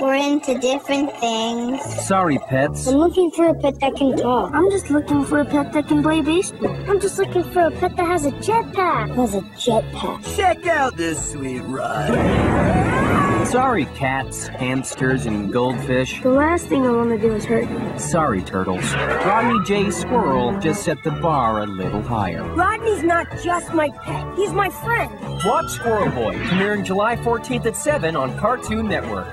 We're into different things. Sorry, pets. I'm looking for a pet that can talk. I'm just looking for a pet that can play baseball. I'm just looking for a pet that has a jetpack. Has a jetpack. Check out this sweet ride. Sorry, cats, hamsters, and goldfish. The last thing I want to do is hurt you. Sorry, turtles. Rodney J. Squirrel just set the bar a little higher. Rodney's not just my pet. He's my friend. Watch Squirrel Boy, premiering July 14th at 7 on Cartoon Network.